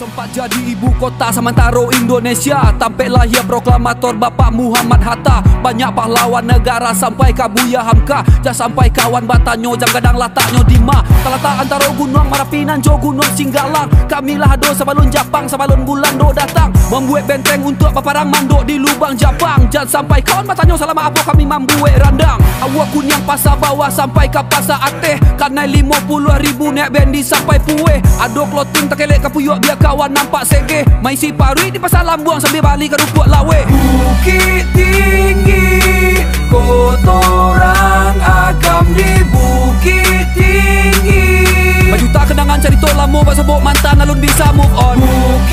Sempat jadi ibu kota sementara Indonesia. Tampil lahir proklamator Bapak Muhammad Hatta. Banyak pahlawan negara sampai Kabuya Hamka. Jangan sampai kawan batanyo Jangan kadang lataknya di ma Terletak antara gunung Marapinan Jo gunung Singgalang. Kami lah do sebalun Japang Sebalun bulan do datang. Membuat benteng untuk paparang mandok di lubang Japang Jangan sampai kawan batanyo Selama apa kami membuat randang Awak kunyang pasar bawah sampai ke pasar ateh Kanai lima puluh ribu naik bendi sampai pueh Ado clothing tak kelek kapuyuk biar kawan nampak sege Mai si parui di pasar lambuang sambil balik ke rumput lawe. Bukit tinggi Kotoran agam di bukit tinggi. Berjuta kenangan cerita lama Buat mantan alun bisa move on. Bukit